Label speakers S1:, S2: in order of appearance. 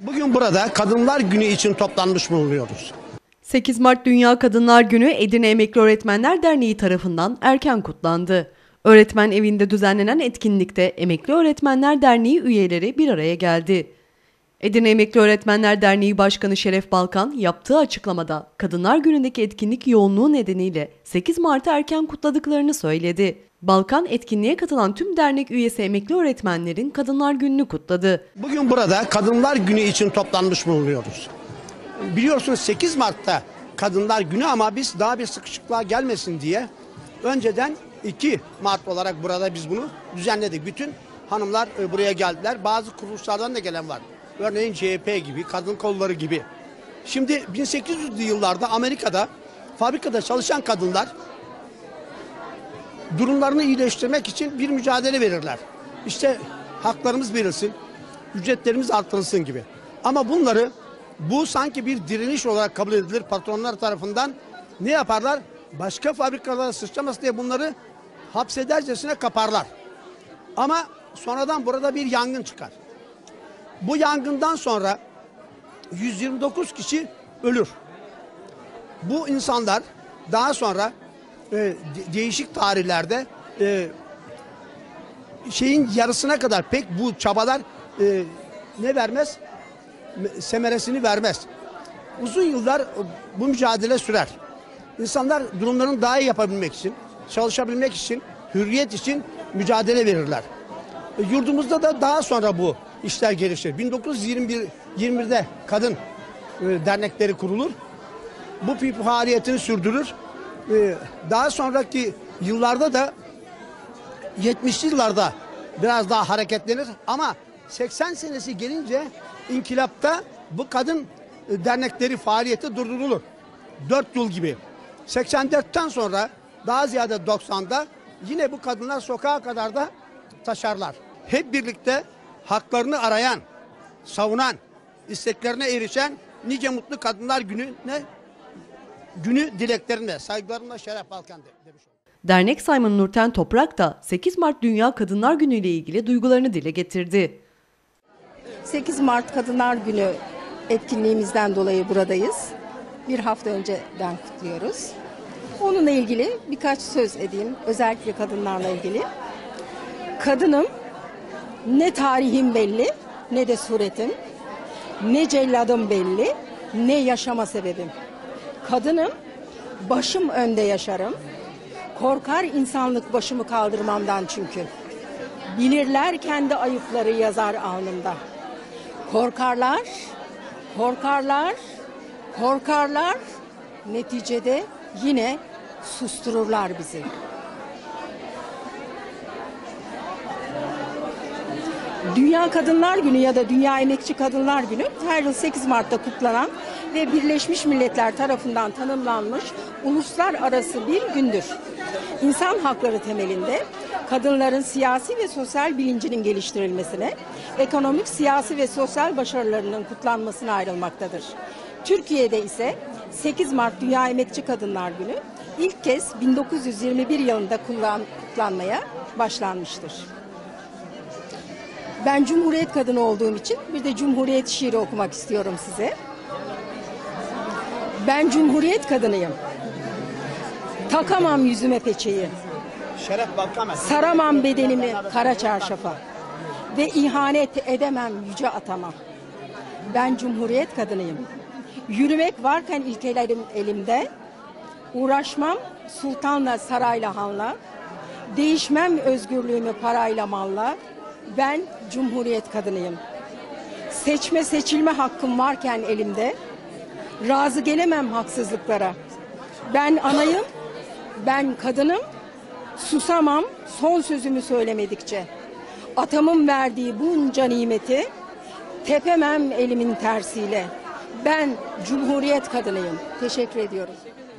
S1: Bugün burada Kadınlar Günü için toplanmış bulunuyoruz.
S2: 8 Mart Dünya Kadınlar Günü Edirne Emekli Öğretmenler Derneği tarafından erken kutlandı. Öğretmen evinde düzenlenen etkinlikte Emekli Öğretmenler Derneği üyeleri bir araya geldi. Edirne Emekli Öğretmenler Derneği Başkanı Şeref Balkan yaptığı açıklamada Kadınlar Günü'ndeki etkinlik yoğunluğu nedeniyle 8 Mart'ı erken kutladıklarını söyledi. Balkan etkinliğe katılan tüm dernek üyesi emekli öğretmenlerin Kadınlar Günü'nü kutladı.
S1: Bugün burada Kadınlar Günü için toplanmış bulunuyoruz. Biliyorsunuz 8 Mart'ta Kadınlar Günü ama biz daha bir sıkışıklığa gelmesin diye önceden 2 Mart olarak burada biz bunu düzenledik. Bütün hanımlar e, buraya geldiler. Bazı kuruluşlardan da gelen var. Örneğin CHP gibi, kadın kolları gibi. Şimdi 1800'lü yıllarda Amerika'da fabrikada çalışan kadınlar durumlarını iyileştirmek için bir mücadele verirler. İşte haklarımız verilsin, ücretlerimiz artırılsın gibi. Ama bunları bu sanki bir direniş olarak kabul edilir patronlar tarafından. Ne yaparlar? Başka fabrikalara sıçramasın diye bunları hapsedercesine kaparlar. Ama sonradan burada bir yangın çıkar. Bu yangından sonra 129 kişi ölür. Bu insanlar daha sonra e, de- değişik tarihlerde e, şeyin yarısına kadar pek bu çabalar e, ne vermez? Me- Semeresini vermez. Uzun yıllar bu mücadele sürer. İnsanlar durumlarını daha iyi yapabilmek için, çalışabilmek için, hürriyet için mücadele verirler. E, Yurdumuzda da daha sonra bu işler gelişir. 1921 21'de kadın e, dernekleri kurulur. Bu faaliyetini sürdürür. E, daha sonraki yıllarda da 70'li yıllarda biraz daha hareketlenir ama 80 senesi gelince inkılapta bu kadın e, dernekleri faaliyeti durdurulur. 4 yıl gibi. 84'ten sonra daha ziyade 90'da yine bu kadınlar sokağa kadar da taşarlar. Hep birlikte haklarını arayan, savunan, isteklerine erişen nice mutlu kadınlar gününe günü dileklerine, saygılarımla Şeref Balkan de- demiş oldum.
S2: Dernek Sayman Nurten Toprak da 8 Mart Dünya Kadınlar Günü ile ilgili duygularını dile getirdi.
S3: 8 Mart Kadınlar Günü etkinliğimizden dolayı buradayız. Bir hafta önceden kutluyoruz. Onunla ilgili birkaç söz edeyim. Özellikle kadınlarla ilgili. Kadınım ne tarihim belli ne de suretim. Ne celladım belli ne yaşama sebebim. Kadınım başım önde yaşarım. Korkar insanlık başımı kaldırmamdan çünkü. Bilirler kendi ayıpları yazar alnımda. Korkarlar, korkarlar, korkarlar. Neticede yine sustururlar bizi. Dünya Kadınlar Günü ya da Dünya Emekçi Kadınlar Günü her yıl 8 Mart'ta kutlanan ve Birleşmiş Milletler tarafından tanımlanmış uluslararası bir gündür. İnsan hakları temelinde kadınların siyasi ve sosyal bilincinin geliştirilmesine, ekonomik, siyasi ve sosyal başarılarının kutlanmasına ayrılmaktadır. Türkiye'de ise 8 Mart Dünya Emekçi Kadınlar Günü ilk kez 1921 yılında kullan- kutlanmaya başlanmıştır. Ben Cumhuriyet kadını olduğum için bir de Cumhuriyet şiiri okumak istiyorum size. Ben Cumhuriyet kadınıyım. Takamam yüzüme peçeyi.
S1: Şeref
S3: Saramam bedenimi kara çarşafa. Ve ihanet edemem yüce atama. Ben Cumhuriyet kadınıyım. Yürümek varken ilkelerim elimde. Uğraşmam sultanla sarayla hanla. Değişmem özgürlüğümü parayla malla. Ben Cumhuriyet kadınıyım. Seçme seçilme hakkım varken elimde. Razı gelemem haksızlıklara. Ben anayım, ben kadınım, susamam son sözümü söylemedikçe. Atamın verdiği bunca nimeti tepemem elimin tersiyle. Ben Cumhuriyet kadınıyım. Teşekkür ediyorum.